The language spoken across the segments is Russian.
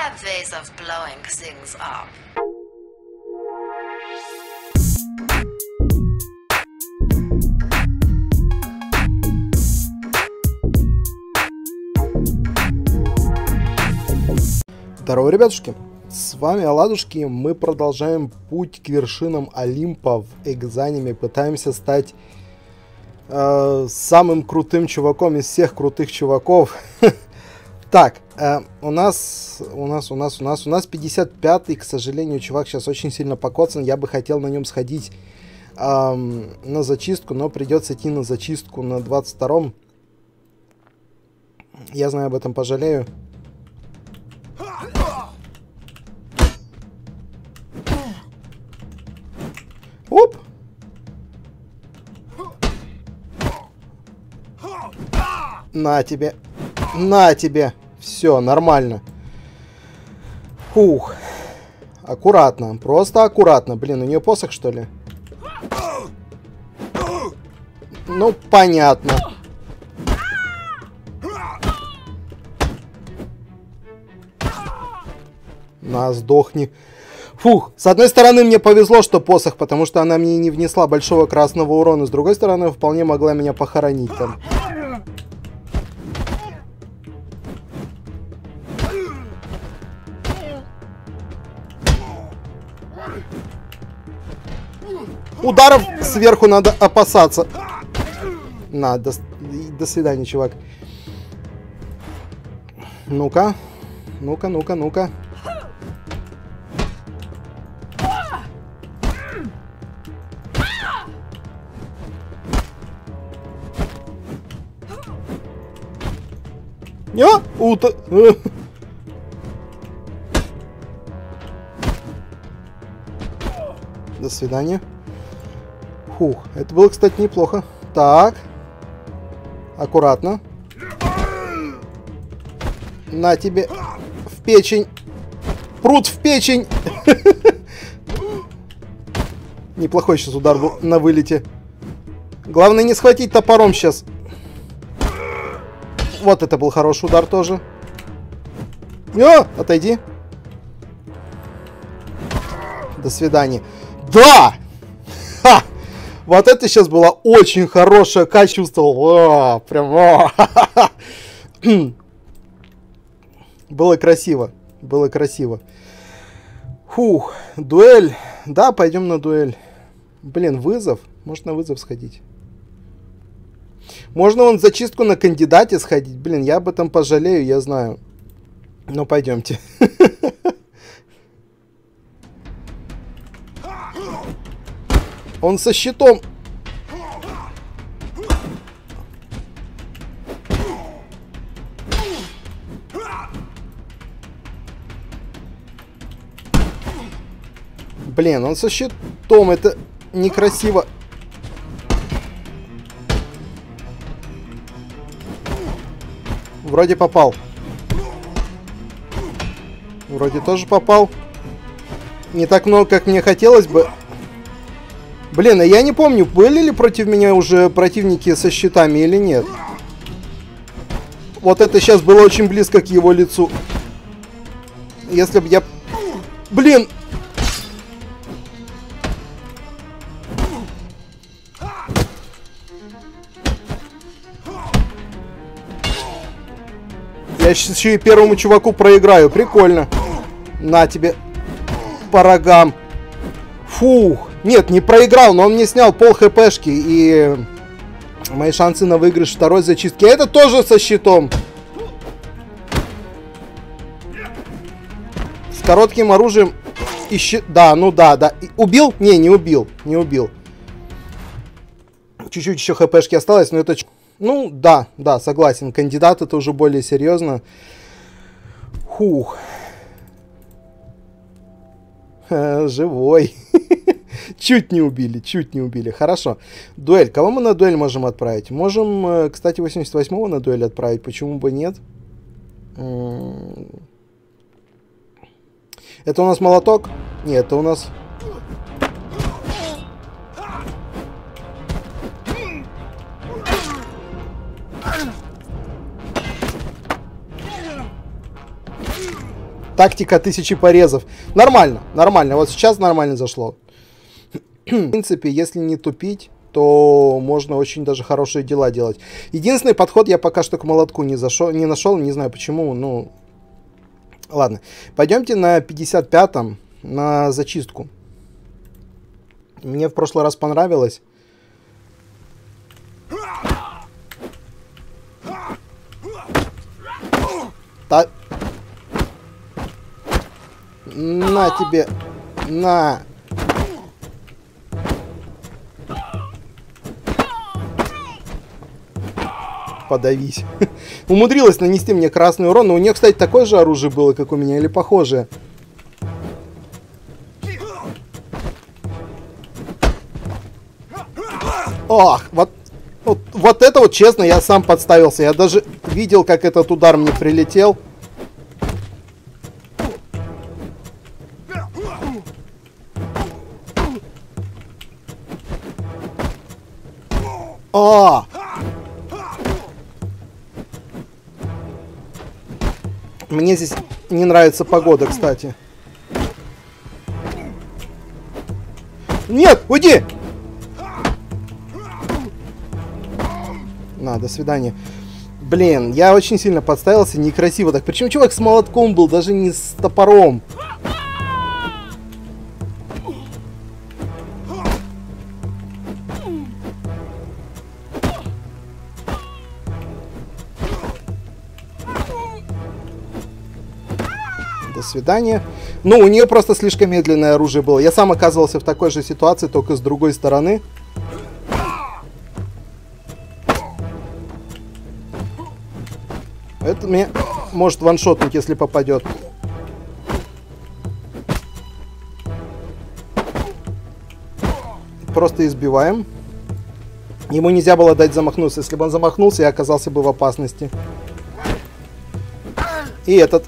have ways of blowing things up. Здорово, ребятушки! С вами Оладушки, мы продолжаем путь к вершинам Олимпа в экзаниме, пытаемся стать э, самым крутым чуваком из всех крутых чуваков. Так, э, у нас, у нас, у нас, у нас, у нас 55-й, к сожалению, чувак сейчас очень сильно покоцан, я бы хотел на нем сходить эм, на зачистку, но придется идти на зачистку на 22-м. Я знаю, об этом пожалею. Оп! На тебе. На тебе. Все, нормально. Фух. Аккуратно. Просто аккуратно. Блин, у нее посох, что ли? Ну, понятно. На, сдохни. Фух, с одной стороны мне повезло, что посох, потому что она мне не внесла большого красного урона. С другой стороны, вполне могла меня похоронить там. Ударов сверху надо опасаться. На, до, до свидания, чувак. Ну-ка. Ну-ка, ну-ка, ну-ка. А, ута... До свидания. Фух, это было, кстати, неплохо. Так. Аккуратно. На тебе. В печень. Пруд в печень. Неплохой сейчас удар был на вылете. Главное не схватить топором сейчас. Вот это был хороший удар тоже. О, отойди. До свидания. Да! Вот это сейчас было очень хорошее качество. О, прям... О, было красиво. Было красиво. Фух, дуэль. Да, пойдем на дуэль. Блин, вызов. Может на вызов сходить. Можно вон зачистку на кандидате сходить. Блин, я об этом пожалею, я знаю. Но пойдемте. Он со щитом. Блин, он со щитом. Это некрасиво. Вроде попал. Вроде тоже попал. Не так много, как мне хотелось бы. Блин, а я не помню, были ли против меня уже противники со щитами или нет. Вот это сейчас было очень близко к его лицу. Если бы я... Блин! Я сейчас еще и первому чуваку проиграю. Прикольно. На тебе. По рогам. Фух. Нет, не проиграл, но он мне снял пол хпшки. И мои шансы на выигрыш второй зачистки. Это тоже со щитом. С коротким оружием. И. Да, ну да, да. И убил? Не, не убил. Не убил. Чуть-чуть еще хпшки осталось, но это... Ну, да, да, согласен. Кандидат это уже более серьезно. Фух. Живой. Чуть не убили, чуть не убили. Хорошо. Дуэль. Кого мы на дуэль можем отправить? Можем, э, кстати, 88-го на дуэль отправить. Почему бы нет? Это у нас молоток? Нет, это у нас... Тактика тысячи порезов. Нормально, нормально. Вот сейчас нормально зашло. В принципе, если не тупить, то можно очень даже хорошие дела делать. Единственный подход я пока что к молотку не, зашел, не нашел, не знаю почему, ну... Ладно, пойдемте на 55-м, на зачистку. Мне в прошлый раз понравилось. Та... На тебе. На. Подавись. Умудрилась нанести мне красный урон, но у нее, кстати, такое же оружие было, как у меня, или похожее. Ох, вот, вот, вот это вот, честно, я сам подставился. Я даже видел, как этот удар мне прилетел. Мне здесь не нравится погода, кстати. Нет, уйди! На, до свидания. Блин, я очень сильно подставился, некрасиво так. Причем чувак с молотком был, даже не с топором. Свидания. Ну, у нее просто слишком медленное оружие было. Я сам оказывался в такой же ситуации, только с другой стороны. Это мне может ваншотнуть, если попадет. Просто избиваем. Ему нельзя было дать замахнуться. Если бы он замахнулся, я оказался бы в опасности. И этот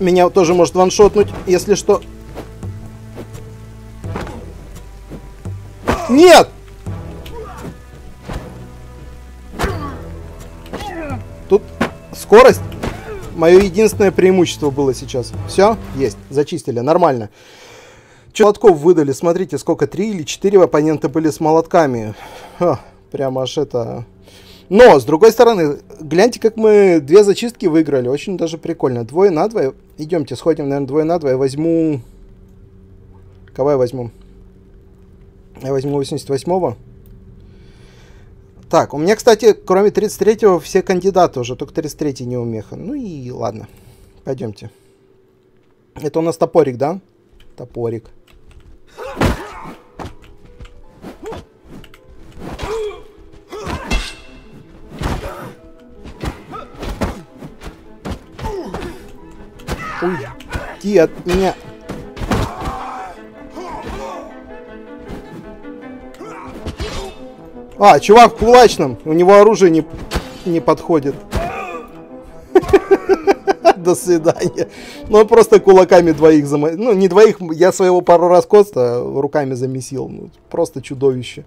меня тоже может ваншотнуть, если что. Нет! Тут скорость мое единственное преимущество было сейчас. Все, есть, зачистили, нормально. Молотков выдали, смотрите, сколько, три или четыре оппонента были с молотками. Ха, прямо аж это но, с другой стороны, гляньте, как мы две зачистки выиграли. Очень даже прикольно. Двое на двое. Идемте, сходим, наверное, двое на двое. Возьму... Кого я возьму? Я возьму 88-го. Так, у меня, кстати, кроме 33-го, все кандидаты уже. Только 33-й не умеха. Ну и ладно. Пойдемте. Это у нас топорик, да? Топорик. Уйди от меня. А, чувак в кулачном. У него оружие не, не подходит. До свидания. Ну, он просто кулаками двоих замесил. Ну, не двоих, я своего пару раз коста руками замесил. Ну, просто чудовище.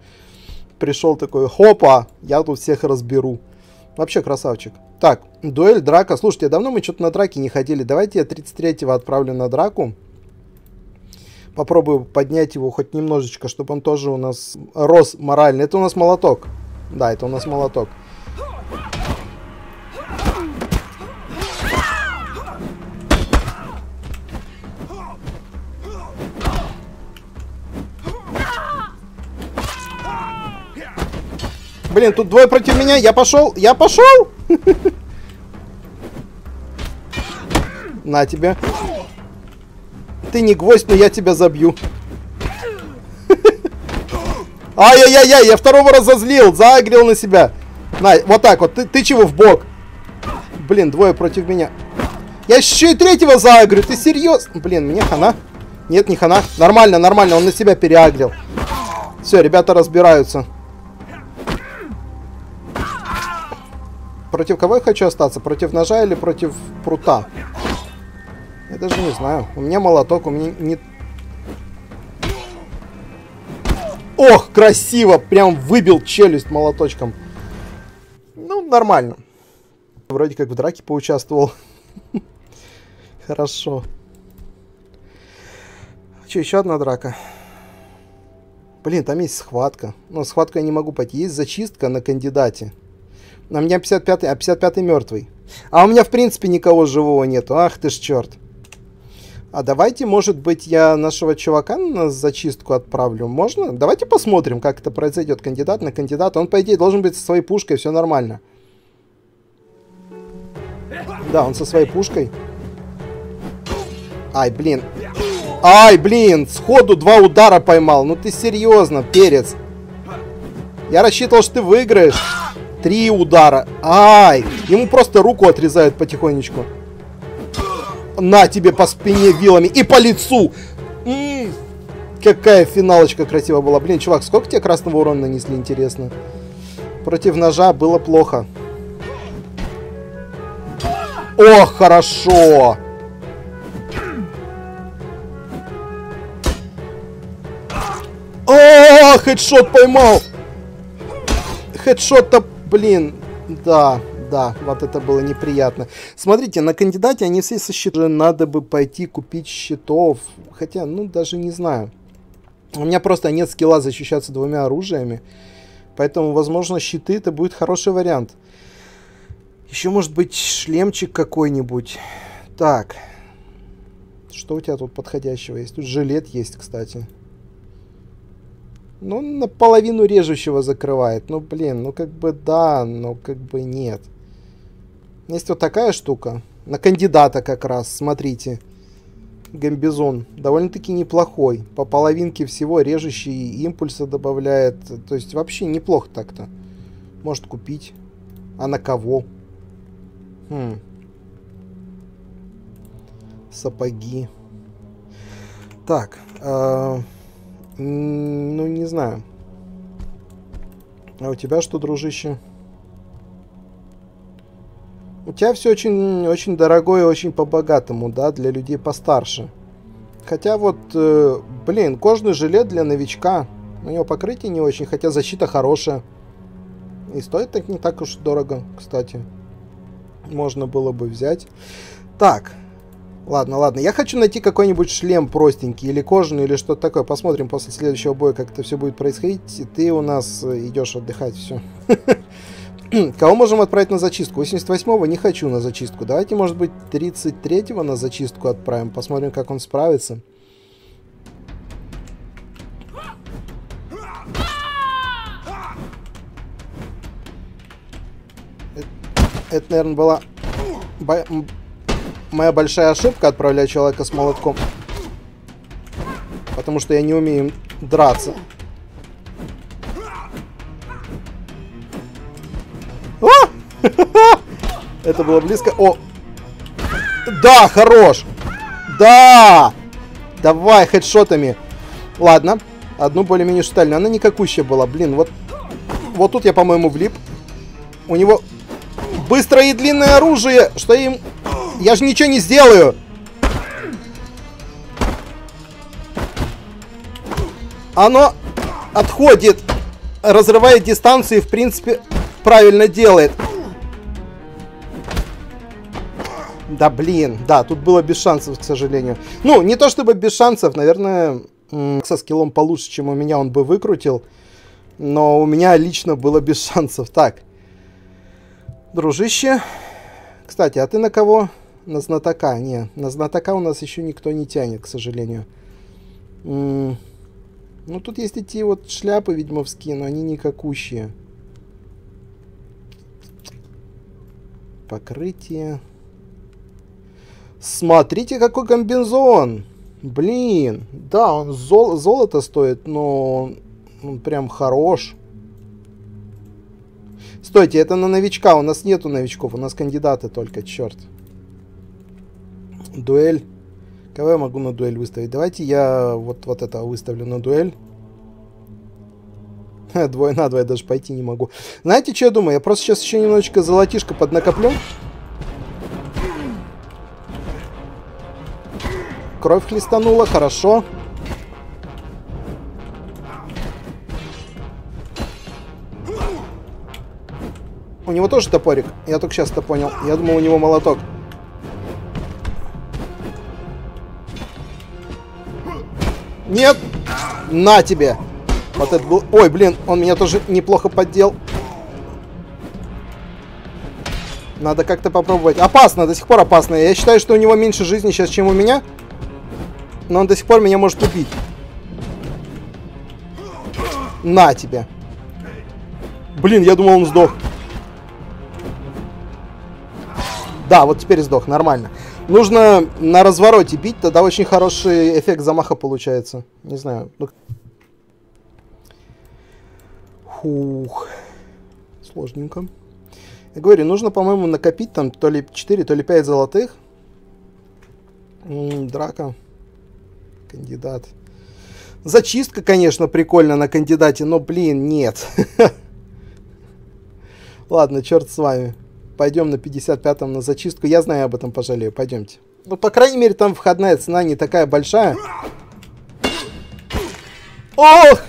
Пришел такой, хопа, я тут всех разберу. Вообще красавчик. Так, дуэль, драка. Слушайте, давно мы что-то на драке не ходили. Давайте я 33-го отправлю на драку. Попробую поднять его хоть немножечко, чтобы он тоже у нас рос морально. Это у нас молоток. Да, это у нас молоток. Блин, тут двое против меня. Я пошел. Я пошел. На тебе. Ты не гвоздь, но я тебя забью. Ай-яй-яй-яй, я второго разозлил, заагрил на себя. На, вот так вот, ты, ты чего в бок? Блин, двое против меня. Я еще и третьего заагрю, ты серьезно? Блин, мне хана. Нет, не хана. Нормально, нормально, он на себя переагрил. Все, ребята разбираются. Против кого я хочу остаться? Против ножа или против прута? Я даже не знаю. У меня молоток, у меня не... Ох, красиво! Прям выбил челюсть молоточком. Ну, нормально. Вроде как в драке поучаствовал. Хорошо. Че, еще одна драка? Блин, там есть схватка. Но схватку я не могу пойти. Есть зачистка на кандидате. На меня 55-й, а 55-й мертвый. А у меня, в принципе, никого живого нету. Ах ты ж черт. А давайте, может быть, я нашего чувака на зачистку отправлю. Можно? Давайте посмотрим, как это произойдет. Кандидат на кандидата. Он, по идее, должен быть со своей пушкой. Все нормально. Да, он со своей пушкой. Ай, блин. Ай, блин, сходу два удара поймал. Ну ты серьезно, перец. Я рассчитывал, что ты выиграешь. Три удара. Ай, ему просто руку отрезают потихонечку. На тебе по спине вилами и по лицу. М -м, какая финалочка красивая была. Блин, чувак, сколько тебе красного урона нанесли, интересно? Против ножа было плохо. О, хорошо! О, хедшот поймал! Хедшот-то, блин, да, да, вот это было неприятно. Смотрите, на кандидате они все со щитом. Надо бы пойти купить щитов. Хотя, ну, даже не знаю. У меня просто нет скилла защищаться двумя оружиями. Поэтому, возможно, щиты это будет хороший вариант. Еще, может быть, шлемчик какой-нибудь. Так. Что у тебя тут подходящего есть? Тут жилет есть, кстати. Ну, наполовину режущего закрывает. Ну, блин, ну как бы да, но как бы нет. Есть вот такая штука. На кандидата как раз, смотрите. Гамбизон. Довольно-таки неплохой. По половинке всего режущий импульса добавляет. То есть вообще неплохо так-то. Может купить. А на кого? Хм. Сапоги. Так. Э ну, не знаю. А у тебя что, дружище? У тебя все очень, очень дорогое, очень по-богатому, да, для людей постарше. Хотя вот, э, блин, кожный жилет для новичка. У него покрытие не очень, хотя защита хорошая. И стоит так не так уж дорого, кстати. Можно было бы взять. Так, Ладно, ладно. Я хочу найти какой-нибудь шлем простенький, или кожаный, или что-то такое. Посмотрим после следующего боя, как это все будет происходить. И ты у нас э, идешь отдыхать, все. Кого можем отправить на зачистку? 88-го не хочу на зачистку. Давайте, может быть, 33-го на зачистку отправим. Посмотрим, как он справится. Это, это наверное, была моя большая ошибка отправлять человека с молотком. Потому что я не умею драться. О! Это было близко. О! Да, хорош! Да! Давай, хедшотами. Ладно. Одну более-менее штальную. Она никакущая была. Блин, вот... Вот тут я, по-моему, влип. У него быстрое и длинное оружие, что им я же ничего не сделаю. Оно отходит, разрывает дистанцию и, в принципе, правильно делает. Да, блин, да, тут было без шансов, к сожалению. Ну, не то чтобы без шансов, наверное, со скиллом получше, чем у меня он бы выкрутил. Но у меня лично было без шансов. Так, дружище. Кстати, а ты на кого? На знатока. Не, на знатока у нас еще никто не тянет, к сожалению. М -м ну, тут есть эти вот шляпы ведьмовские, но они никакущие. Покрытие. Смотрите, какой комбинзон! Блин, да, он зол золото стоит, но он прям хорош. Стойте, это на новичка, у нас нету новичков, у нас кандидаты только, черт. Дуэль. Кого я могу на дуэль выставить? Давайте я вот, вот это выставлю на дуэль. Двое на два я даже пойти не могу. Знаете, что я думаю? Я просто сейчас еще немножечко золотишко поднакоплю. Кровь хлестанула, хорошо. У него тоже топорик. Я только сейчас это понял. Я думал, у него молоток. Нет! На тебе! Вот это был... Ой, блин, он меня тоже неплохо поддел. Надо как-то попробовать. Опасно, до сих пор опасно. Я считаю, что у него меньше жизни сейчас, чем у меня. Но он до сих пор меня может убить. На тебе. Блин, я думал, он сдох. Да, вот теперь сдох, нормально. Нужно на развороте бить, тогда очень хороший эффект замаха получается. Не знаю. Ну... Фух. Сложненько. Я говорю, нужно, по-моему, накопить там то ли 4, то ли 5 золотых. М -м, драка. Кандидат. Зачистка, конечно, прикольно на кандидате, но, блин, нет. Ладно, черт с вами. Пойдем на 55-м на зачистку. Я знаю, об этом пожалею. Пойдемте. Ну, по крайней мере, там входная цена не такая большая. Ох!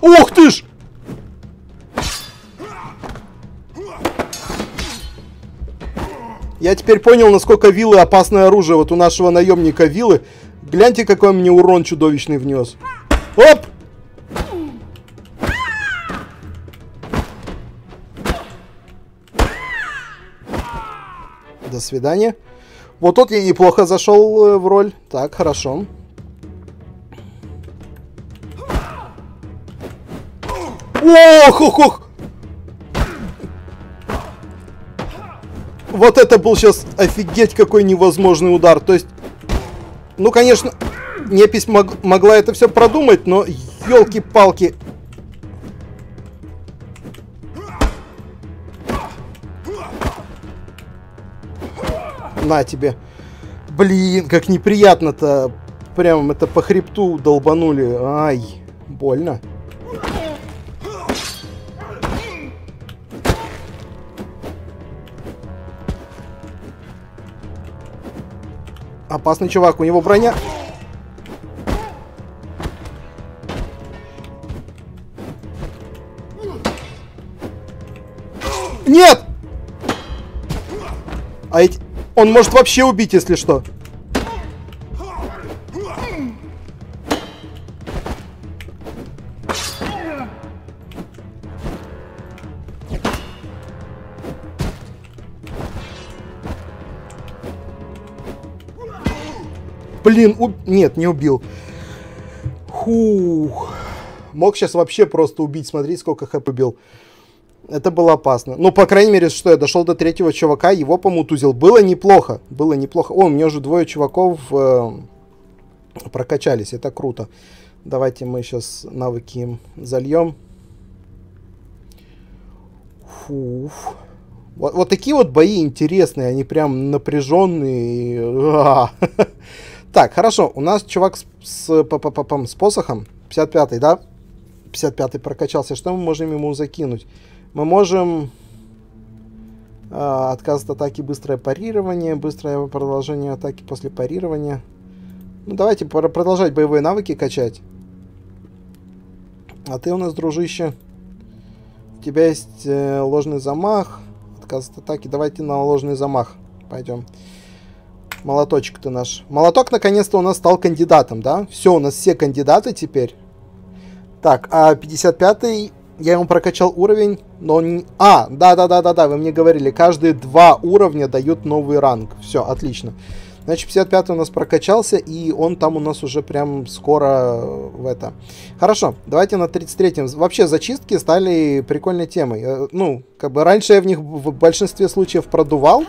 Ух ты ж! Я теперь понял, насколько вилы опасное оружие. Вот у нашего наемника вилы. Гляньте, какой мне урон чудовищный внес. Оп! До свидания. Вот тут я неплохо зашел э, в роль. Так, хорошо. Ох, ох, ох! Вот это был сейчас офигеть какой невозможный удар. То есть, ну, конечно, непись мог, могла это все продумать, но елки-палки. На тебе. Блин, как неприятно-то. Прям это по хребту долбанули. Ай, больно. Опасный чувак, у него броня. Нет! А эти... Он может вообще убить, если что. Блин, уб... нет, не убил. Фух. Мог сейчас вообще просто убить. Смотри, сколько хп убил. Это было опасно. Ну, по крайней мере, что я дошел до третьего чувака, его помутузил. Было неплохо. Было неплохо. О, у меня уже двое чуваков э, прокачались. Это круто. Давайте мы сейчас навыки зальем. Фуф. Вот, вот такие вот бои интересные. Они прям напряженные. Так, хорошо, у нас чувак с, с, с посохом, 55-й, да? 55-й прокачался. Что мы можем ему закинуть? Мы можем... Э, отказ от атаки, быстрое парирование, быстрое продолжение атаки после парирования. Ну, давайте продолжать боевые навыки качать. А ты у нас, дружище, у тебя есть э, ложный замах, отказ от атаки. Давайте на ложный замах пойдем. Молоточек ты наш. Молоток наконец-то у нас стал кандидатом, да? Все, у нас все кандидаты теперь. Так, а 55-й, я ему прокачал уровень, но он... А, да-да-да-да-да, вы мне говорили, каждые два уровня дают новый ранг. Все, отлично. Значит, 55 у нас прокачался, и он там у нас уже прям скоро в это. Хорошо, давайте на 33-м. Вообще, зачистки стали прикольной темой. Э, ну, как бы раньше я в них в большинстве случаев продувал.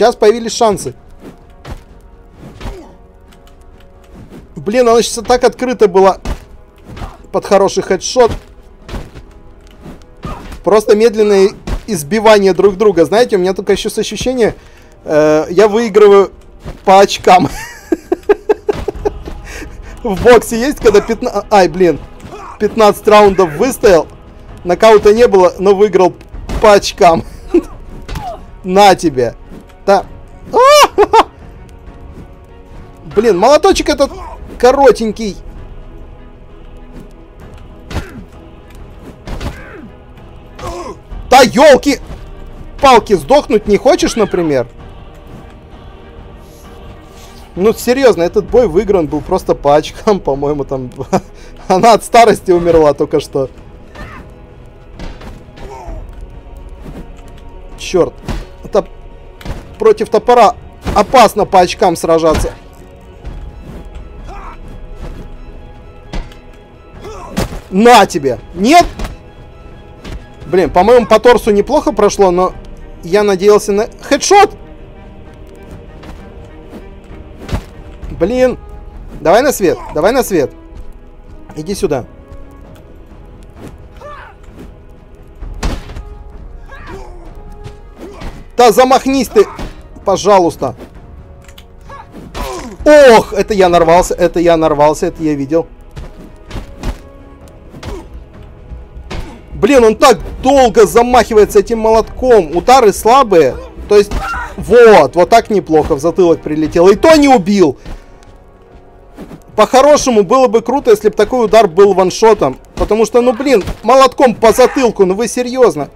Сейчас появились шансы. Блин, она сейчас так открыто была под хороший хедшот. Просто медленное избивание друг друга. Знаете, у меня только еще с ощущения, э, я выигрываю по очкам. В боксе есть, когда 15... Ай, блин. 15 раундов выстоял. Нокаута не было, но выиграл по очкам. На тебе. Да. Блин, молоточек этот коротенький. Да елки! Палки сдохнуть не хочешь, например? Ну, серьезно, этот бой выигран был просто по очкам, по-моему, там... Она от старости умерла только что. Черт. Против топора опасно по очкам сражаться. На тебе! Нет? Блин, по-моему, по торсу неплохо прошло, но я надеялся на... Хедшот! Блин. Давай на свет, давай на свет. Иди сюда. Да замахнись ты, пожалуйста. Ох, это я нарвался, это я нарвался, это я видел. Блин, он так долго замахивается этим молотком. Удары слабые. То есть, вот, вот так неплохо в затылок прилетел. И то не убил. По-хорошему, было бы круто, если бы такой удар был ваншотом. Потому что, ну блин, молотком по затылку, ну вы серьезно.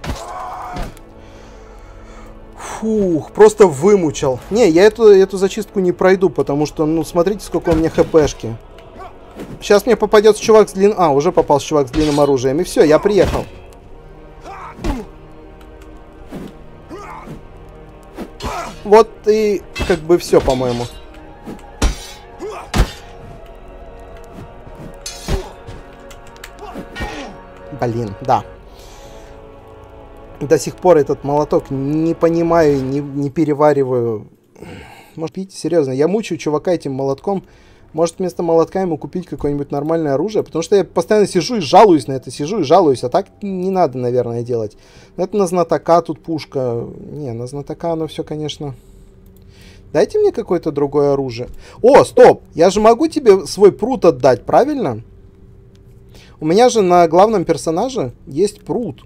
Фух, просто вымучил. Не, я эту, эту зачистку не пройду, потому что, ну, смотрите, сколько у меня хпшки. Сейчас мне попадется чувак с длинным... А, уже попался чувак с длинным оружием. И все, я приехал. Вот и как бы все, по-моему. Блин, да. До сих пор этот молоток не понимаю, не, не перевариваю. Может, пить? Серьезно, я мучаю чувака этим молотком. Может, вместо молотка ему купить какое-нибудь нормальное оружие? Потому что я постоянно сижу и жалуюсь на это, сижу и жалуюсь. А так не надо, наверное, делать. Это на знатока тут пушка. Не, на знатока оно все, конечно... Дайте мне какое-то другое оружие. О, стоп! Я же могу тебе свой пруд отдать, правильно? У меня же на главном персонаже есть пруд.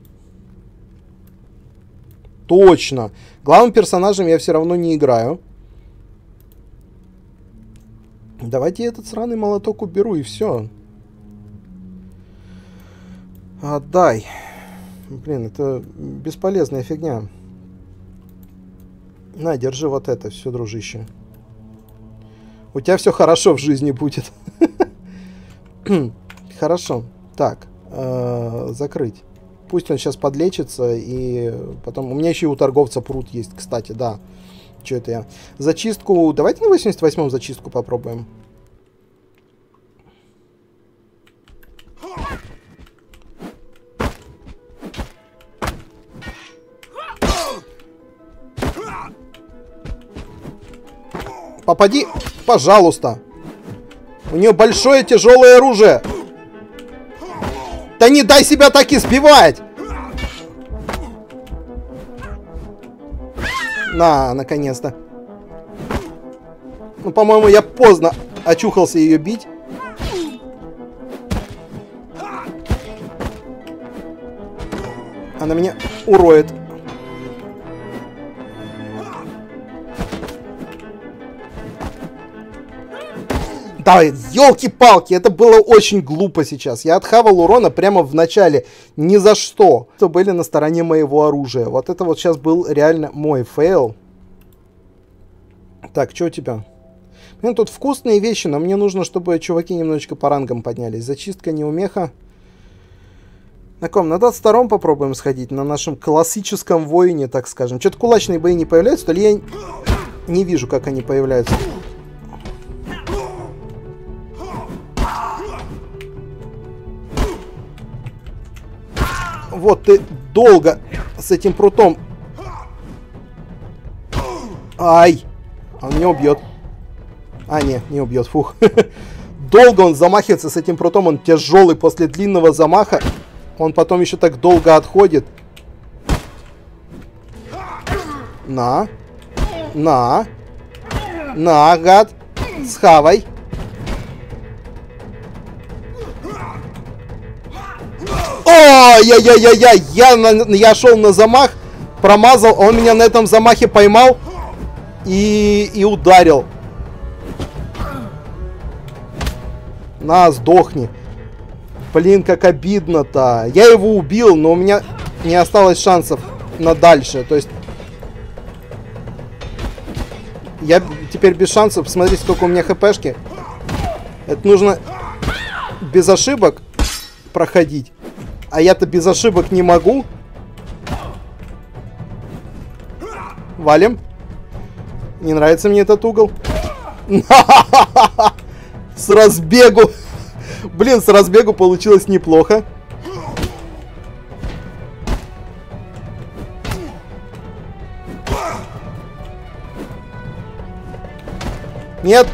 Точно. Главным персонажем я все равно не играю. Давайте я этот сраный молоток уберу и все. Отдай. Блин, это бесполезная фигня. На, держи вот это, все, дружище. У тебя все хорошо в жизни будет. Хорошо. Так, э, закрыть. Пусть он сейчас подлечится, и потом... У меня еще и у торговца пруд есть, кстати, да. Что это я? Зачистку... Давайте на 88-м зачистку попробуем. Попади, пожалуйста. У нее большое тяжелое оружие. Да не дай себя так избивать! На, наконец-то. Ну, по-моему, я поздно очухался ее бить. Она меня уроет. Да, елки-палки, это было очень глупо сейчас. Я отхавал урона прямо в начале. Ни за что. Что были на стороне моего оружия. Вот это вот сейчас был реально мой фейл. Так, что у тебя? Блин, тут вкусные вещи, но мне нужно, чтобы чуваки немножечко по рангам поднялись. Зачистка неумеха. На ком? На 22 попробуем сходить, на нашем классическом воине, так скажем. Что-то кулачные бои не появляются, то ли я не вижу, как они появляются. Вот ты долго с этим прутом. Ай! Он меня убьет. А, не, не убьет, фух. Долго он замахивается с этим прутом, он тяжелый после длинного замаха. Он потом еще так долго отходит. На. На. На, гад. Схавай. Ой-яй-яй-яй-яй! Я, на, я шел на замах, промазал, он меня на этом замахе поймал и, и ударил. На, сдохни. Блин, как обидно-то. Я его убил, но у меня не осталось шансов на дальше. То есть... Я теперь без шансов. Смотрите, сколько у меня хпшки. Это нужно без ошибок проходить. А я-то без ошибок не могу. Валим. Не нравится мне этот угол. С разбегу. Блин, с разбегу получилось неплохо. Нет.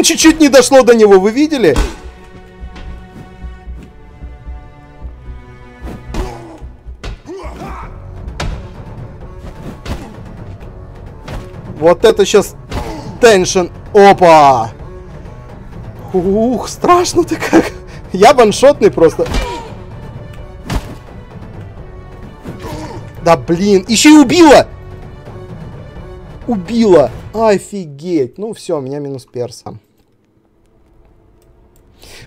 Блин, чуть-чуть не дошло до него, вы видели? Вот это сейчас теншн. Опа! Ух, страшно ты как. Я ваншотный просто. Да блин, еще и убила! Убила! Офигеть! Ну все, у меня минус перса.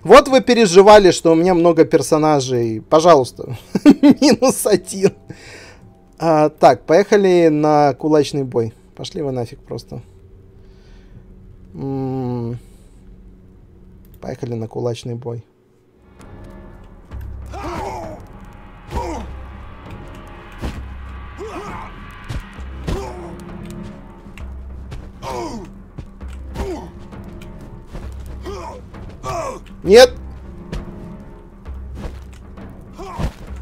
Вот вы переживали, что у меня много персонажей. Пожалуйста, минус один. А, так, поехали на кулачный бой. Пошли вы нафиг просто. М -м поехали на кулачный бой. Нет!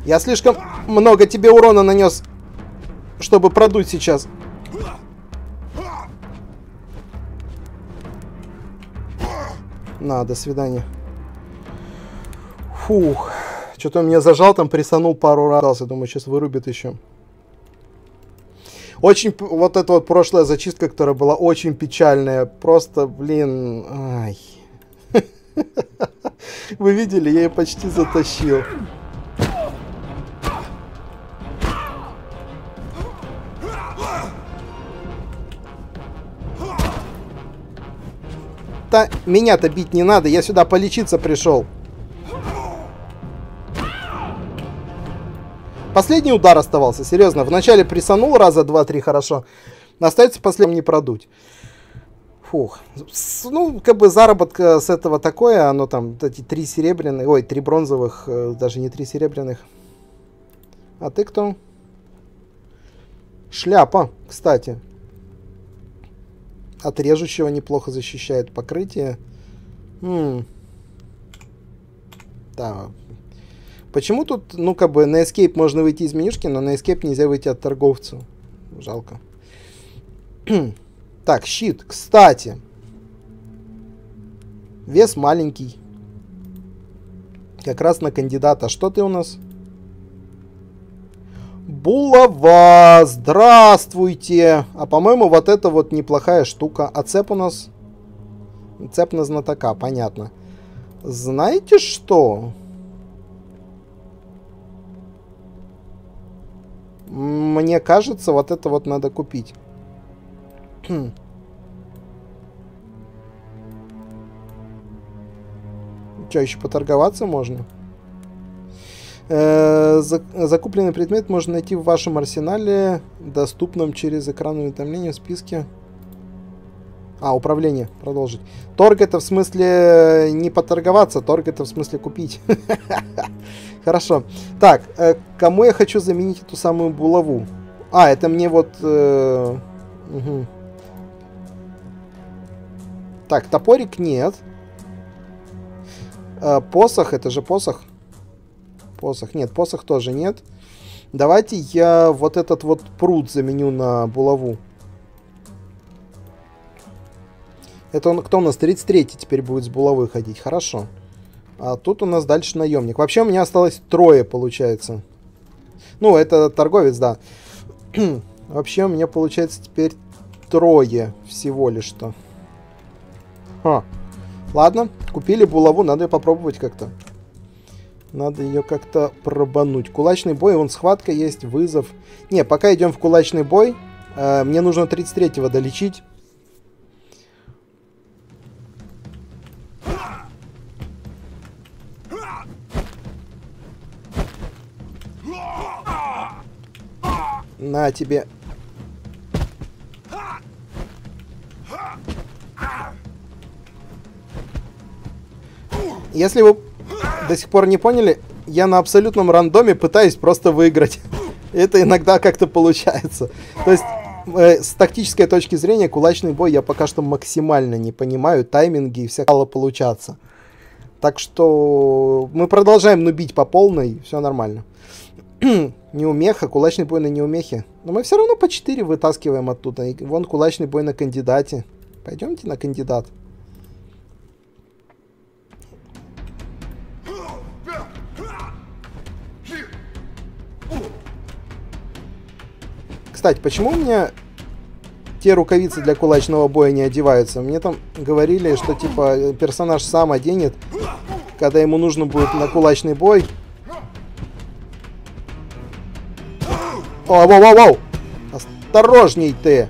Я слишком много тебе урона нанес, чтобы продуть сейчас. На, до свидания. Фух. Что-то он меня зажал, там присанул пару раз. Я думаю, сейчас вырубит еще. Очень, вот эта вот прошлая зачистка, которая была очень печальная. Просто, блин, ай. Вы видели, я ее почти затащил. Да меня-то бить не надо, я сюда полечиться пришел. Последний удар оставался, серьезно. Вначале присанул раза два-три хорошо. Остается последним не продуть. Фух. Ну, как бы заработка с этого такое, оно там, эти три серебряных, ой, три бронзовых, э, даже не три серебряных. А ты кто? Шляпа, кстати. От режущего неплохо защищает покрытие. М Да. Почему тут, ну, как бы, на Escape можно выйти из менюшки, но на Escape нельзя выйти от торговца. Жалко. Так, щит. Кстати. Вес маленький. Как раз на кандидата. Что ты у нас? Булава! Здравствуйте! А по-моему, вот это вот неплохая штука. А цеп у нас? Цеп на знатока, понятно. Знаете что? Мне кажется, вот это вот надо купить. Что, еще поторговаться можно? Э, закупленный предмет можно найти в вашем арсенале, доступном через экран уведомления в списке. А, управление. Продолжить. Торг это в смысле не поторговаться, торг это в смысле купить. Хорошо. Так, э, кому я хочу заменить эту самую булаву? А, это мне вот... Э, угу. Так, топорик нет. Э, посох, это же посох. Посох, нет, посох тоже нет. Давайте я вот этот вот пруд заменю на булаву. Это он, кто у нас? 33-й теперь будет с булавой ходить. Хорошо. А тут у нас дальше наемник. Вообще у меня осталось трое, получается. Ну, это торговец, да. Вообще у меня получается теперь трое всего лишь что. Ха. Ладно, купили булаву, надо ее попробовать как-то. Надо ее как-то пробануть. Кулачный бой, он схватка есть, вызов. Не, пока идем в кулачный бой. Э, мне нужно 33-го долечить. На тебе. Если вы до сих пор не поняли, я на абсолютном рандоме пытаюсь просто выиграть. Это иногда как-то получается. То есть, э, с тактической точки зрения, кулачный бой я пока что максимально не понимаю. Тайминги и все стало получаться. Так что мы продолжаем нубить по полной, все нормально. неумеха, кулачный бой на неумехе. Но мы все равно по 4 вытаскиваем оттуда. И вон кулачный бой на кандидате. Пойдемте на кандидат. Кстати, почему у меня те рукавицы для кулачного боя не одеваются? Мне там говорили, что типа персонаж сам оденет, когда ему нужно будет на кулачный бой. О, воу, воу, воу! Осторожней ты!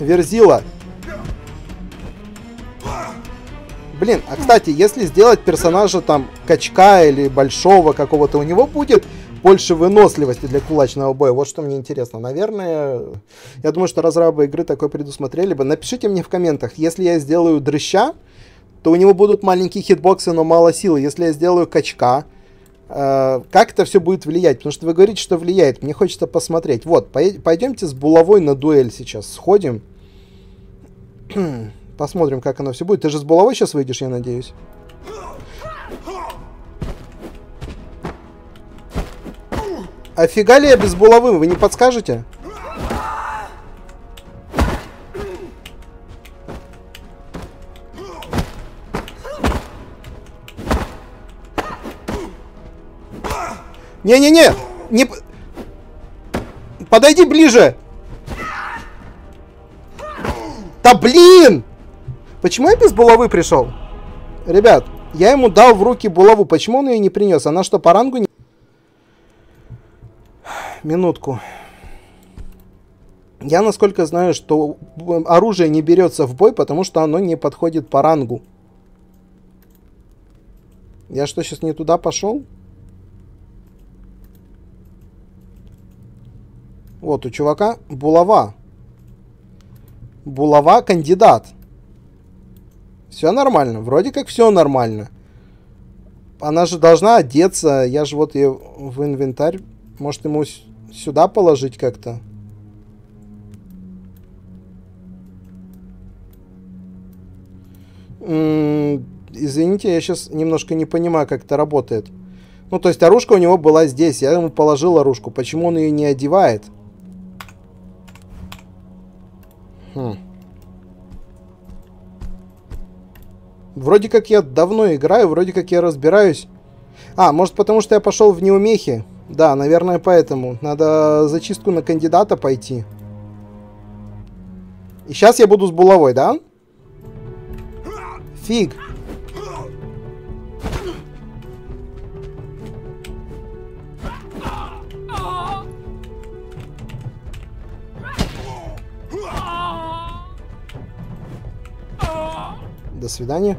Верзила! Блин, а кстати, если сделать персонажа там качка или большого какого-то, у него будет больше выносливости для кулачного боя. Вот что мне интересно. Наверное, я думаю, что разрабы игры такой предусмотрели бы. Напишите мне в комментах, если я сделаю дрыща, то у него будут маленькие хитбоксы, но мало силы. Если я сделаю качка, э, как это все будет влиять? Потому что вы говорите, что влияет. Мне хочется посмотреть. Вот, пойдемте с булавой на дуэль сейчас сходим. Посмотрим, как оно все будет. Ты же с булавой сейчас выйдешь, я надеюсь. Офига ли я без булавы? Вы не подскажете? Не-не-не! Не... Подойди ближе! Да блин! Почему я без булавы пришел? Ребят, я ему дал в руки булаву. Почему он ее не принес? Она что, по рангу не минутку. Я, насколько знаю, что оружие не берется в бой, потому что оно не подходит по рангу. Я что, сейчас не туда пошел? Вот, у чувака булава. Булава кандидат. Все нормально. Вроде как все нормально. Она же должна одеться. Я же вот ее в инвентарь. Может, ему сюда положить как-то? Извините, я сейчас немножко не понимаю, как это работает. Ну, то есть оружка у него была здесь. Я ему положил оружку. Почему он ее не одевает? Хм. Вроде как я давно играю, вроде как я разбираюсь. А, может потому что я пошел в неумехи. Да, наверное, поэтому. Надо зачистку на кандидата пойти. И сейчас я буду с булавой, да? Фиг. До свидания.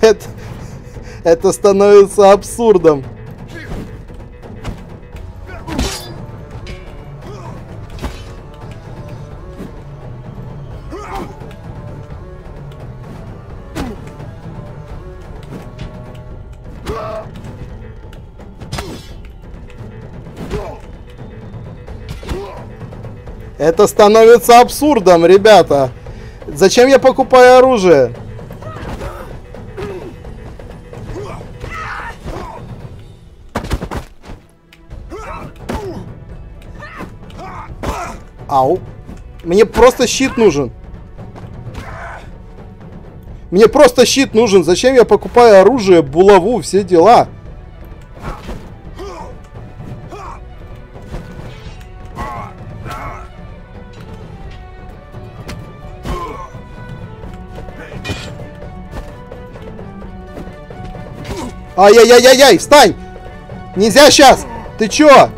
Это, это становится абсурдом. Это становится абсурдом, ребята. Зачем я покупаю оружие? Ау. Мне просто щит нужен. Мне просто щит нужен. Зачем я покупаю оружие, булаву, все дела? Ай-яй-яй-яй-яй, встань! Нельзя сейчас! Ты чё?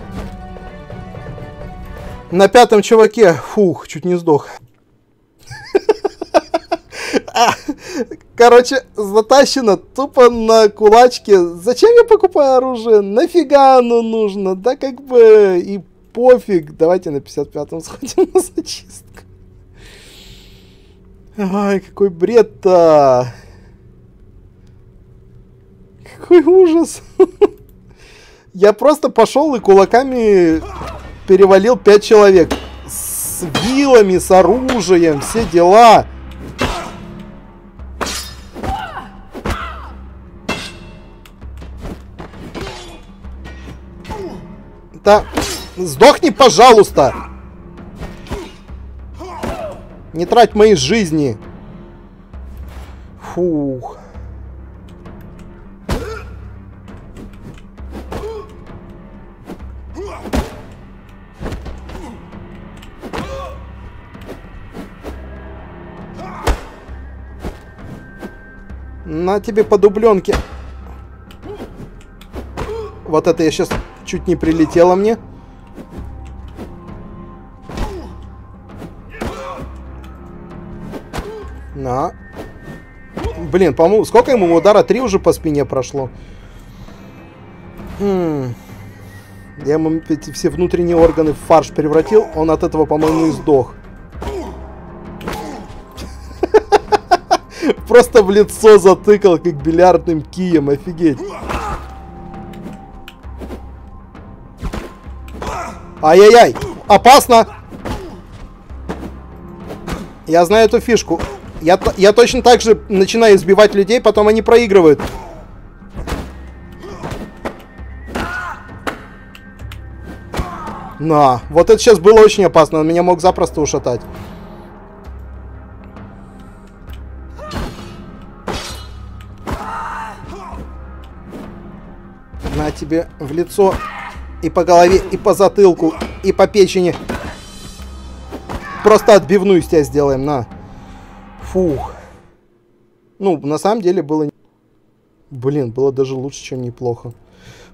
На пятом чуваке. Фух, чуть не сдох. Короче, затащено тупо на кулачке. Зачем я покупаю оружие? Нафига оно нужно? Да как бы и пофиг. Давайте на 55-м сходим на зачистку. Ай, какой бред-то. Какой ужас. Я просто пошел и кулаками перевалил 5 человек. С вилами, с оружием, все дела. Да, сдохни, пожалуйста. Не трать мои жизни. Фух. На тебе по дубленке. Вот это я сейчас чуть не прилетело мне. На. Блин, по-моему, сколько ему удара? Три уже по спине прошло. Хм. Я ему эти все внутренние органы в фарш превратил. Он от этого, по-моему, и сдох. Просто в лицо затыкал, как бильярдным кием. Офигеть. Ай-яй-яй. Опасно. Я знаю эту фишку. Я, я точно так же начинаю избивать людей, потом они проигрывают. На, вот это сейчас было очень опасно. Он меня мог запросто ушатать. На тебе в лицо. И по голове, и по затылку, и по печени. Просто отбивную из тебя сделаем, на. Фух. Ну, на самом деле было... Блин, было даже лучше, чем неплохо.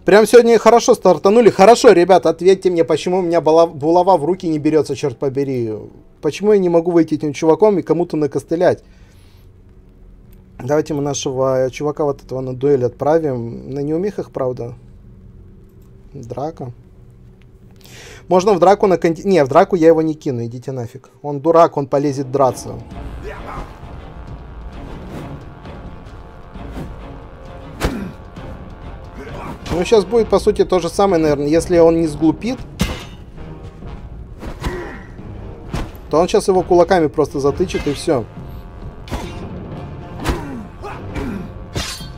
Прям сегодня хорошо стартанули. Хорошо, ребят, ответьте мне, почему у меня булава в руки не берется, черт побери. Почему я не могу выйти этим чуваком и кому-то накостылять? Давайте мы нашего чувака вот этого на дуэль отправим. На неумехах, правда. Драка. Можно в драку на конти... Не, в драку я его не кину, идите нафиг. Он дурак, он полезет драться. Ну, сейчас будет, по сути, то же самое, наверное. Если он не сглупит, то он сейчас его кулаками просто затычет и все.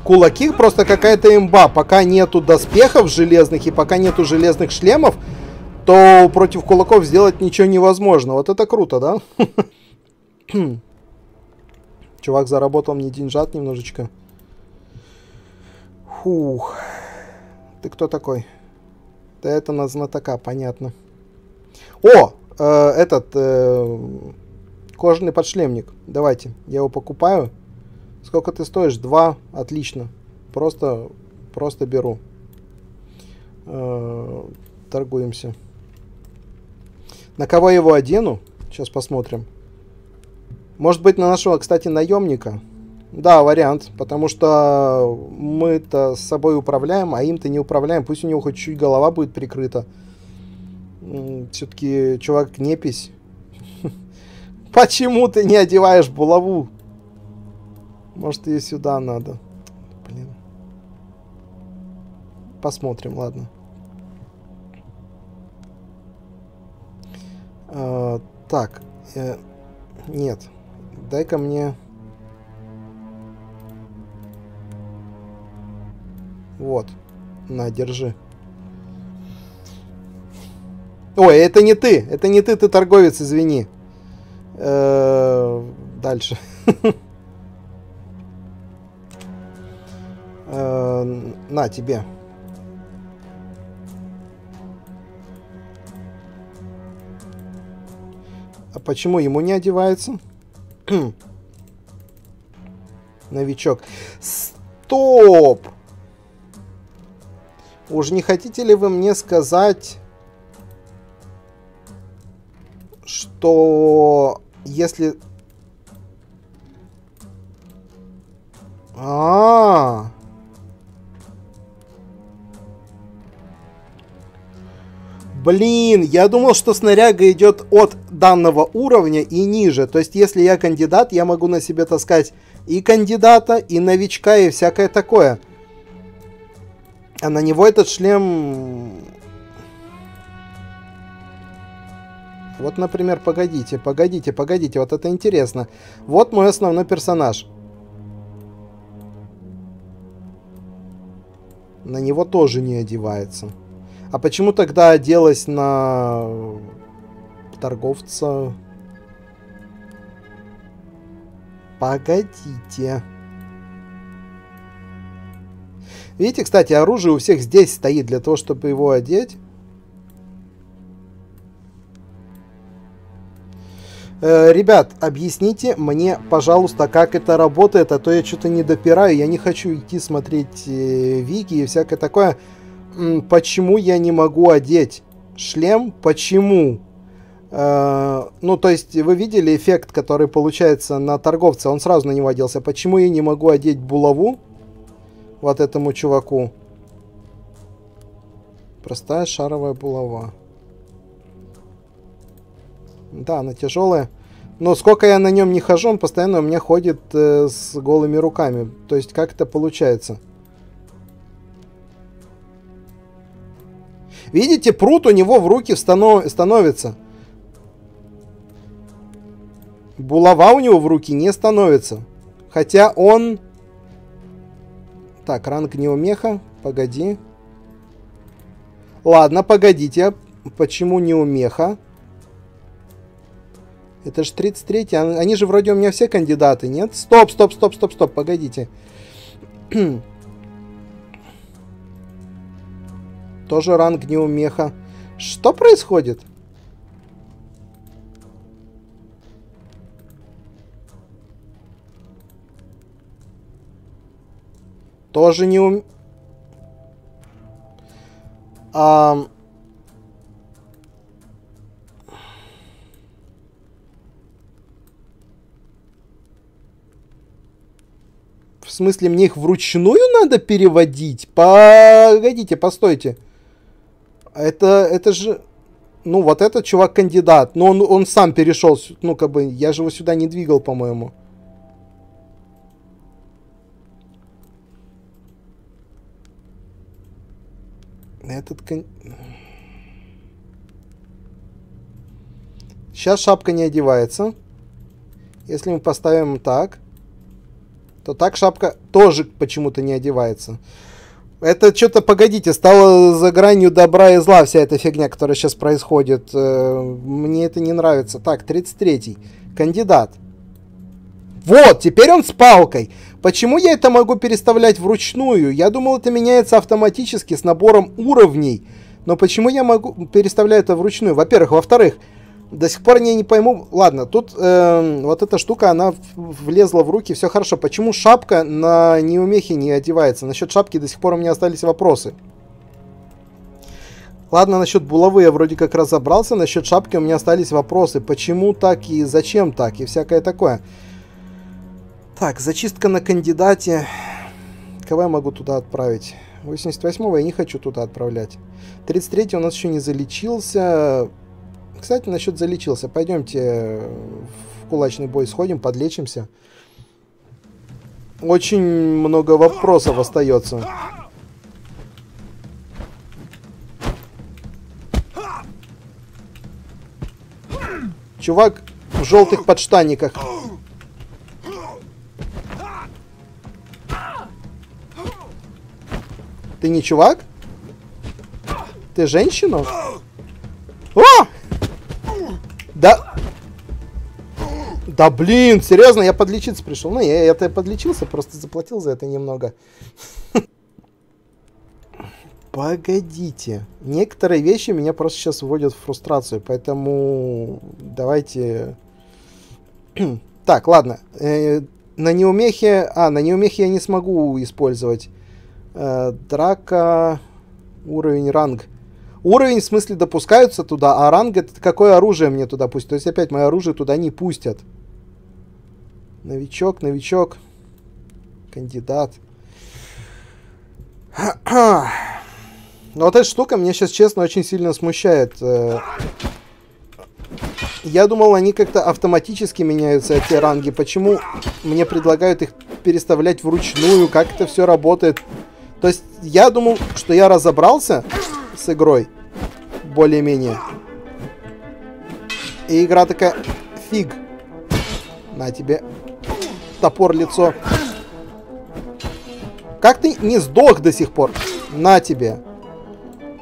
Кулаки просто какая-то имба. Пока нету доспехов железных и пока нету железных шлемов, то против кулаков сделать ничего невозможно. Вот это круто, да? Чувак заработал мне деньжат немножечко. Фух. Ты кто такой? Да это на знатока, понятно. О! Э, этот... Э, кожаный подшлемник. Давайте, я его покупаю. Сколько ты стоишь? Два. Отлично. Просто, просто беру. Э, торгуемся. На кого его одену? Сейчас посмотрим. Может быть, на нашего, кстати, наемника? Да, вариант. Потому что мы-то с собой управляем, а им-то не управляем. Пусть у него хоть чуть голова будет прикрыта. Все-таки чувак непись. Почему ты не одеваешь булаву? Может, и сюда надо. Блин. Посмотрим, ладно. А, так. Э, нет. Дай-ка мне... Вот. На, держи. Ой, это не ты. Это не ты, ты торговец, извини. Э -э дальше. На тебе. А почему ему не одевается? Новичок. Стоп! Уж не хотите ли вы мне сказать, что если... А, -а, -а. Блин, я думал, что снаряга идет от данного уровня и ниже. То есть, если я кандидат, я могу на себе таскать и кандидата, и новичка, и всякое такое. А на него этот шлем... Вот, например, погодите, погодите, погодите, вот это интересно. Вот мой основной персонаж. На него тоже не одевается. А почему тогда оделась на торговца? Погодите. Видите, кстати, оружие у всех здесь стоит для того, чтобы его одеть. Э, ребят, объясните мне, пожалуйста, как это работает, а то я что-то не допираю, я не хочу идти смотреть э, вики и всякое такое. Почему я не могу одеть шлем? Почему? Э, ну, то есть, вы видели эффект, который получается на торговце, он сразу на него оделся. Почему я не могу одеть булаву? вот этому чуваку. Простая шаровая булава. Да, она тяжелая. Но сколько я на нем не хожу, он постоянно у меня ходит э, с голыми руками. То есть, как это получается? Видите, пруд у него в руки станов... становится. Булава у него в руки не становится. Хотя он так, ранг неумеха. Погоди. Ладно, погодите. Почему неумеха? Это же 33 -й. Они же вроде у меня все кандидаты, нет? Стоп, стоп, стоп, стоп, стоп, погодите. Тоже ранг неумеха. Что происходит? Тоже не ум... А... В смысле, мне их вручную надо переводить? Погодите, постойте. Это, это же... Ну, вот этот чувак кандидат. Но он, он сам перешел. Ну, как бы, я же его сюда не двигал, по-моему. Этот... Кон... Сейчас шапка не одевается. Если мы поставим так, то так шапка тоже почему-то не одевается. Это что-то, погодите, стало за гранью добра и зла вся эта фигня, которая сейчас происходит. Э, мне это не нравится. Так, 33-й. Кандидат. Вот, теперь он с палкой. Почему я это могу переставлять вручную? Я думал, это меняется автоматически с набором уровней. Но почему я могу переставлять это вручную? Во-первых. Во-вторых, до сих пор я не пойму... Ладно, тут э, вот эта штука, она влезла в руки, все хорошо. Почему шапка на неумехе не одевается? Насчет шапки до сих пор у меня остались вопросы. Ладно, насчет булавы я вроде как разобрался. Насчет шапки у меня остались вопросы. Почему так и зачем так и всякое такое. Так, зачистка на кандидате. Кого я могу туда отправить? 88-го я не хочу туда отправлять. 33-й у нас еще не залечился. Кстати, насчет залечился. Пойдемте в кулачный бой сходим, подлечимся. Очень много вопросов остается. Чувак в желтых подштанниках. Ты не чувак? Ты женщина? О! Да... Да блин, серьезно, я подлечиться пришел. Ну, я это подлечился, просто заплатил за это немного. Погодите. Некоторые вещи меня просто сейчас вводят в фрустрацию, поэтому давайте... так, ладно. Э, на неумехе... А, на неумехе я не смогу использовать. Э, драка... Уровень, ранг. Уровень, в смысле, допускаются туда, а ранг это какое оружие мне туда пустят. То есть опять мое оружие туда не пустят. Новичок, новичок. Кандидат. Но вот эта штука меня сейчас, честно, очень сильно смущает. Э. Я думал, они как-то автоматически меняются, эти ранги. Почему мне предлагают их переставлять вручную? Как это все работает? То есть я думал, что я разобрался с игрой. Более-менее. И игра такая, фиг. На тебе. Топор лицо. Как ты не сдох до сих пор? На тебе.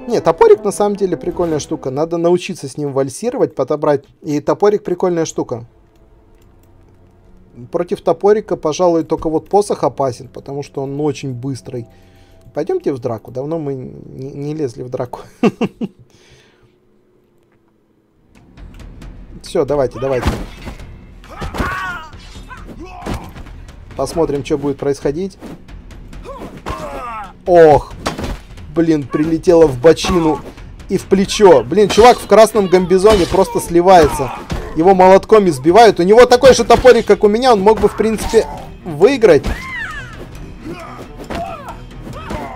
Не, топорик на самом деле прикольная штука. Надо научиться с ним вальсировать, подобрать. И топорик прикольная штука. Против топорика, пожалуй, только вот посох опасен, потому что он очень быстрый. Пойдемте в драку. Давно мы не, не лезли в драку. Все, давайте, давайте. Посмотрим, что будет происходить. Ох, блин, прилетело в бочину и в плечо. Блин, чувак в красном гамбизоне просто сливается. Его молотком избивают. У него такой же топорик, как у меня. Он мог бы, в принципе, выиграть.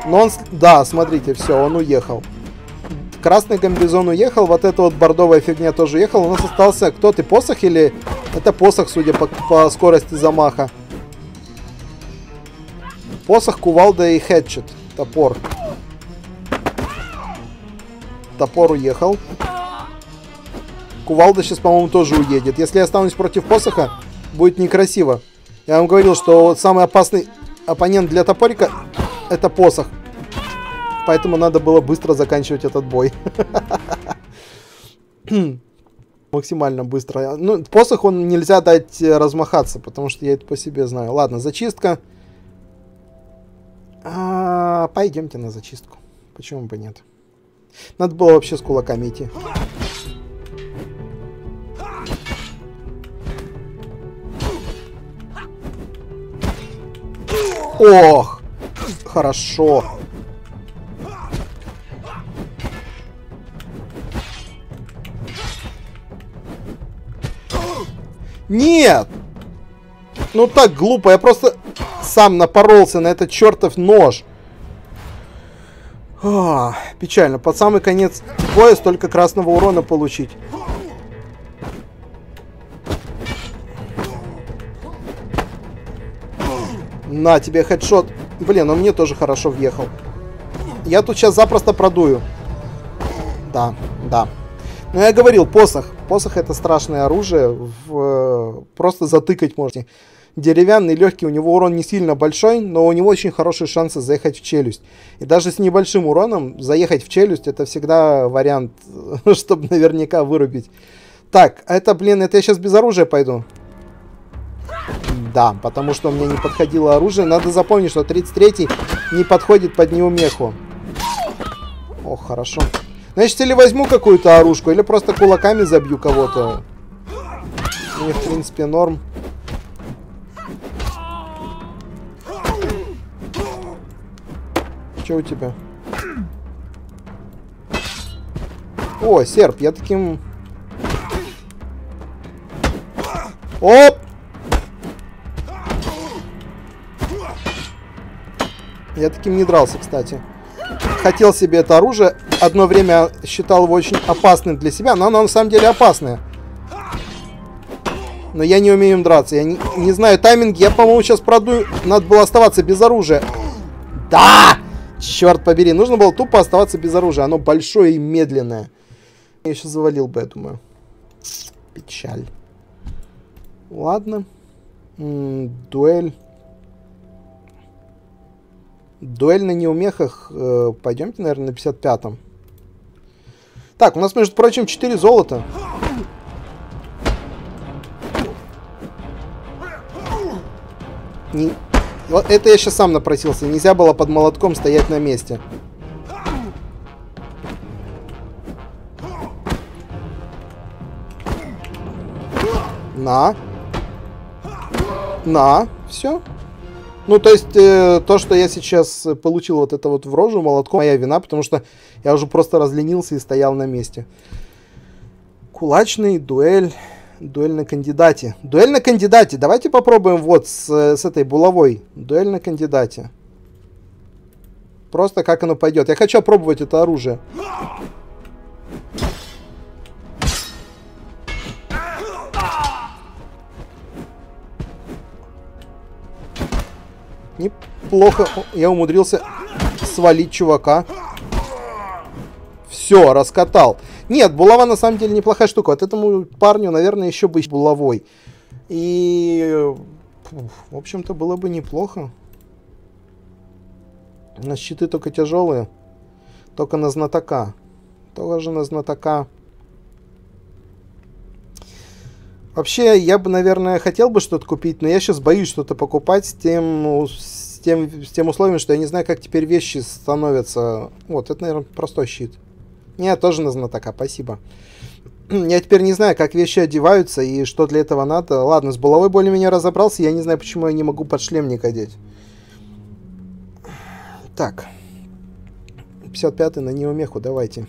Но он... Да, смотрите, все, он уехал. Красный комбизон уехал, вот эта вот бордовая фигня тоже уехала. У нас остался... Кто ты, посох или... Это посох, судя по, по скорости замаха. Посох, кувалда и хедшет. Топор. Топор уехал. Кувалда сейчас, по-моему, тоже уедет. Если я останусь против посоха, будет некрасиво. Я вам говорил, что самый опасный оппонент для топорика это посох. Поэтому надо было быстро заканчивать этот бой. Максимально быстро. Ну, посох он нельзя дать размахаться, потому что я это по себе знаю. Ладно, зачистка. А, пойдемте на зачистку. Почему бы нет? Надо было вообще с кулаками идти. Ох! Хорошо. Нет! Ну так глупо, я просто сам напоролся на этот чертов нож. А, печально. Под самый конец боя столько красного урона получить. На тебе хедшот. Блин, он мне тоже хорошо въехал. Я тут сейчас запросто продую. Да, да. Но я говорил, посох. Посох это страшное оружие. В... Просто затыкать можете деревянный, легкий, у него урон не сильно большой, но у него очень хорошие шансы заехать в челюсть. И даже с небольшим уроном заехать в челюсть это всегда вариант, чтобы наверняка вырубить. Так, это, блин, это я сейчас без оружия пойду. Да, потому что у меня не подходило оружие. Надо запомнить, что 33-й не подходит под неумеху. О, хорошо. Значит, или возьму какую-то оружку, или просто кулаками забью кого-то. Мне, в принципе, норм. Что у тебя? О, серп, я таким... Оп! Я таким не дрался, кстати. Хотел себе это оружие. Одно время считал его очень опасным для себя, но оно на самом деле опасное. Но я не умею им драться. Я не, не знаю тайминг. Я, по-моему, сейчас продую. Надо было оставаться без оружия. Да! Черт побери, нужно было тупо оставаться без оружия. Оно большое и медленное. Я еще завалил бы, я думаю. Печаль. Ладно. М -м, дуэль. Дуэль на неумехах. Э, пойдемте, наверное, на 55-м. Так, у нас, между прочим, 4 золота. Не... Это я сейчас сам напросился. Нельзя было под молотком стоять на месте. На. На. Все. Ну, то есть, э, то, что я сейчас получил вот это вот в рожу молотком, моя вина, потому что я уже просто разленился и стоял на месте. Кулачный дуэль. Дуэль на кандидате. Дуэль на кандидате. Давайте попробуем вот с, с этой булавой. Дуэль на кандидате. Просто как оно пойдет. Я хочу опробовать это оружие. Неплохо я умудрился свалить чувака. Все, раскатал. Нет, булава на самом деле неплохая штука. Вот этому парню, наверное, еще бы булавой. И, в общем-то, было бы неплохо. На щиты только тяжелые. Только на знатока. Тоже на знатока. Вообще, я бы, наверное, хотел бы что-то купить, но я сейчас боюсь что-то покупать с тем, с, тем, с тем условием, что я не знаю, как теперь вещи становятся. Вот, это, наверное, простой щит. Нет, тоже на знатока, спасибо. Я теперь не знаю, как вещи одеваются и что для этого надо. Ладно, с булавой более-менее разобрался, я не знаю, почему я не могу под шлемник одеть. Так. 55-й на неумеху, давайте.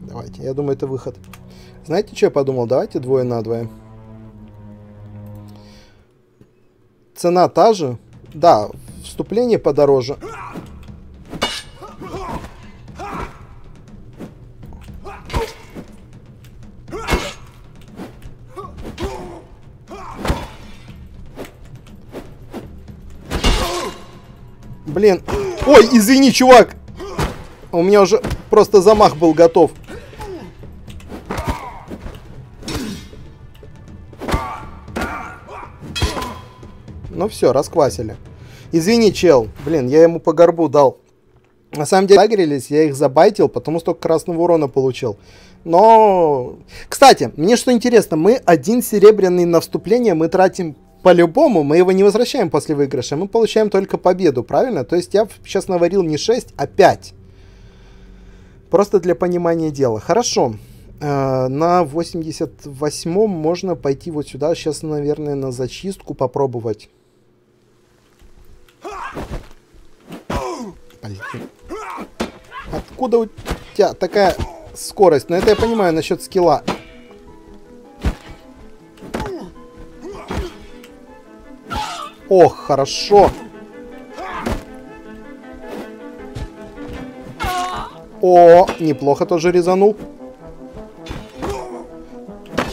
Давайте, я думаю, это выход. Знаете, что я подумал? Давайте двое на двое. Цена та же. Да, вступление подороже. Блин. Ой, извини, чувак. У меня уже просто замах был готов. Ну все, расквасили. Извини, чел. Блин, я ему по горбу дал. На самом деле, агрились, я их забайтил, потому что красного урона получил. Но, кстати, мне что интересно, мы один серебряный на вступление мы тратим по-любому, мы его не возвращаем после выигрыша, мы получаем только победу, правильно? То есть я сейчас наварил не 6, а 5. Просто для понимания дела. Хорошо. Э, на 88-м можно пойти вот сюда. Сейчас, наверное, на зачистку попробовать. Откуда у тебя такая скорость? Но ну, это я понимаю насчет скилла. Ох, хорошо. О, неплохо тоже резанул.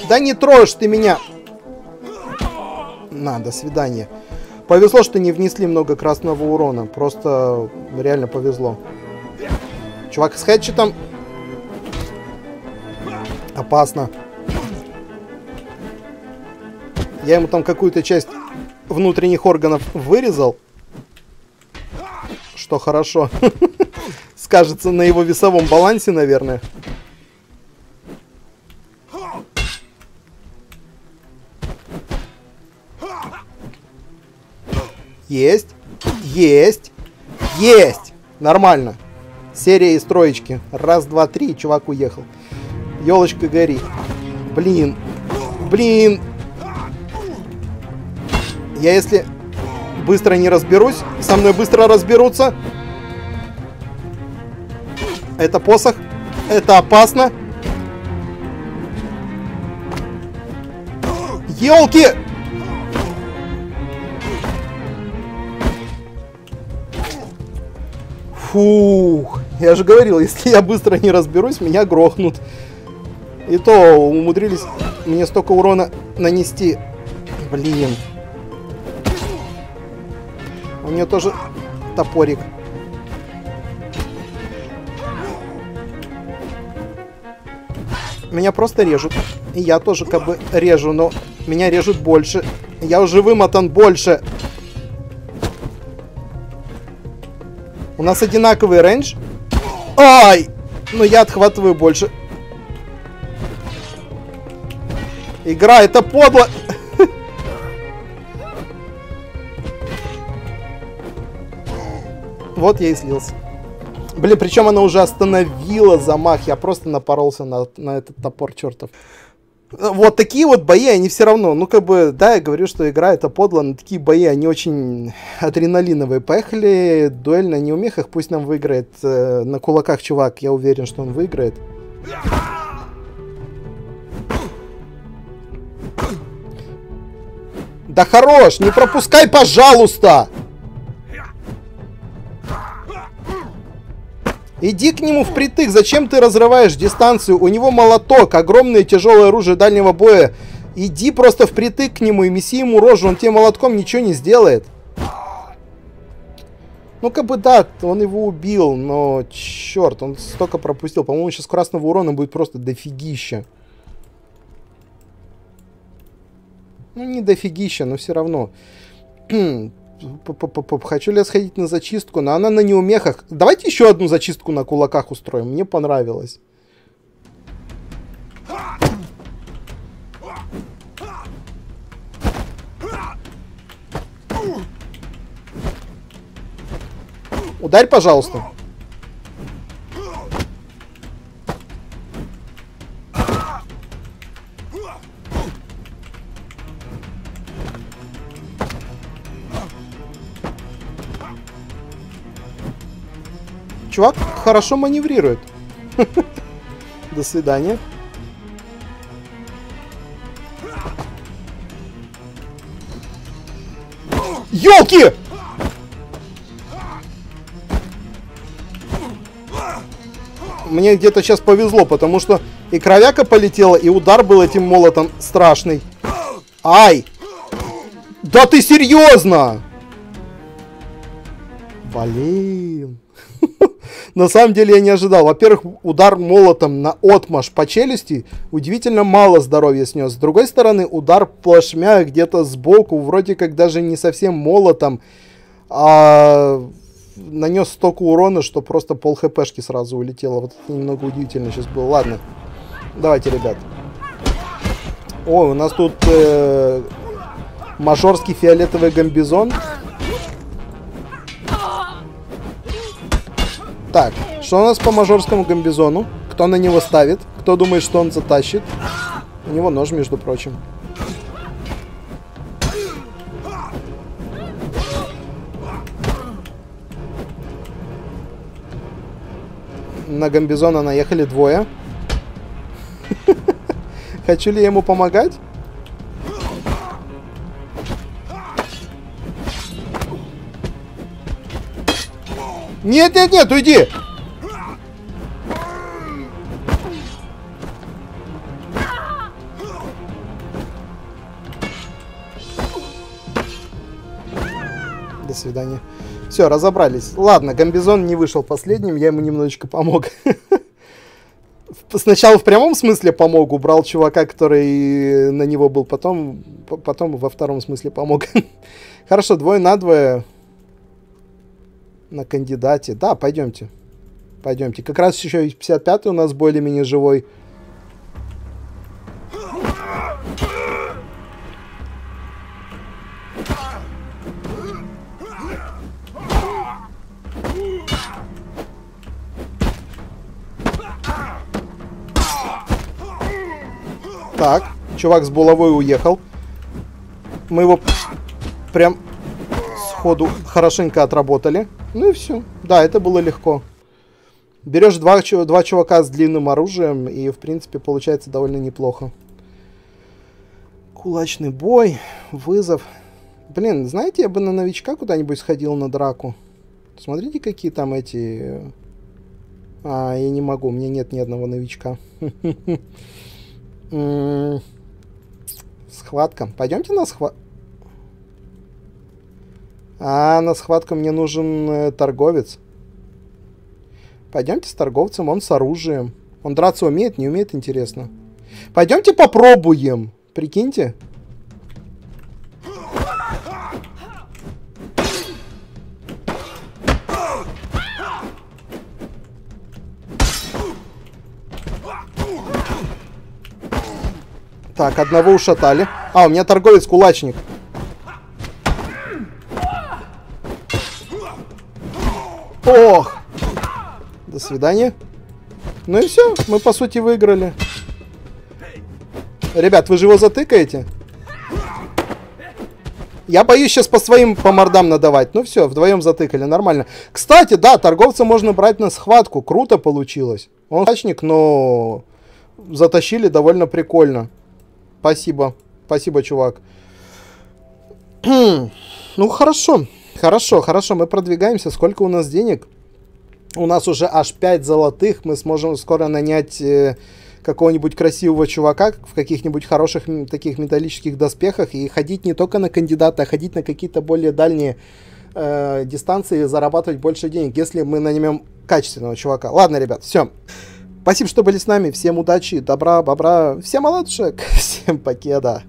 Да не трожь ты меня. На, до свидания. Повезло, что не внесли много красного урона. Просто реально повезло. Чувак с хедшитом. Опасно. Я ему там какую-то часть внутренних органов вырезал. Что хорошо. Скажется на его весовом балансе, наверное. Есть. Есть. Есть. Нормально. Серия из троечки. Раз, два, три, чувак уехал. Елочка гори. Блин. Блин. Я если быстро не разберусь, со мной быстро разберутся. Это посох. Это опасно. Елки! Фух, я же говорил, если я быстро не разберусь, меня грохнут. И то умудрились мне столько урона нанести. Блин. У нее тоже топорик. Меня просто режут. И я тоже как бы режу, но меня режут больше. Я уже вымотан больше. У нас одинаковый рейндж. Ай! Ну я отхватываю больше. Игра, это подло. Вот я и слился. Блин, причем она уже остановила замах. Я просто напоролся на, на этот топор чертов. Вот такие вот бои, они все равно, ну как бы, да, я говорю, что игра это подло, но такие бои, они очень адреналиновые. Поехали, дуэль на неумехах, пусть нам выиграет. Э, на кулаках чувак, я уверен, что он выиграет. Да хорош, не пропускай, пожалуйста! Иди к нему впритык, зачем ты разрываешь дистанцию? У него молоток, огромное тяжелое оружие дальнего боя. Иди просто впритык к нему и меси ему рожу, он тебе молотком ничего не сделает. Ну, как бы, да, он его убил, но, черт, он столько пропустил. По-моему, сейчас красного урона будет просто дофигища. Ну, не дофигища, но все равно. Хочу ли я сходить на зачистку, но она на неумехах. Давайте еще одну зачистку на кулаках устроим. Мне понравилось. Ударь, пожалуйста. Чувак хорошо маневрирует. До свидания. Ёлки! Мне где-то сейчас повезло, потому что и кровяка полетела, и удар был этим молотом страшный. Ай! Да ты серьезно? Блин. На самом деле я не ожидал. Во-первых, удар молотом на отмаш по челюсти удивительно мало здоровья снес. С другой стороны, удар плашмя где-то сбоку, вроде как даже не совсем молотом, а нанес столько урона, что просто пол хпшки сразу улетело. Вот это немного удивительно сейчас было. Ладно, давайте, ребят. О, у нас тут э, мажорский фиолетовый гамбизон. Так, что у нас по мажорскому гамбизону? Кто на него ставит? Кто думает, что он затащит? У него нож, между прочим. На гамбизона наехали двое. Хочу ли я ему помогать? Нет, нет, нет, уйди! До свидания. Все, разобрались. Ладно, Гамбизон не вышел последним, я ему немножечко помог. Сначала в прямом смысле помог, убрал чувака, который на него был, потом, потом во втором смысле помог. Хорошо, двое на двое на кандидате. Да, пойдемте. Пойдемте. Как раз еще 55 у нас более-менее живой. Так, чувак с булавой уехал. Мы его прям сходу хорошенько отработали. Ну и все. Да, это было легко. Берешь два, два чувака с длинным оружием, и, в принципе, получается довольно неплохо. Кулачный бой, вызов. Блин, знаете, я бы на новичка куда-нибудь сходил на драку. Смотрите, какие там эти... А, я не могу, у меня нет ни одного новичка. Схватка. Пойдемте на схватку. А на схватку мне нужен э, торговец. Пойдемте с торговцем, он с оружием. Он драться умеет, не умеет, интересно. Пойдемте попробуем. Прикиньте. Так, одного ушатали. А, у меня торговец-кулачник. Ох! До свидания. Ну и все, мы по сути выиграли. Ребят, вы же его затыкаете? Я боюсь сейчас по своим по мордам надавать. Ну все, вдвоем затыкали, нормально. Кстати, да, торговца можно брать на схватку. Круто получилось. Он хачник, но затащили довольно прикольно. Спасибо. Спасибо, чувак. ну, хорошо. Хорошо, хорошо. Мы продвигаемся. Сколько у нас денег? У нас уже аж 5 золотых. Мы сможем скоро нанять... Э, какого-нибудь красивого чувака в каких-нибудь хороших таких металлических доспехах и ходить не только на кандидата, а ходить на какие-то более дальние э, дистанции и зарабатывать больше денег, если мы наймем качественного чувака. Ладно, ребят, все. Спасибо, что были с нами. Всем удачи, добра, бобра, всем оладушек, всем покеда.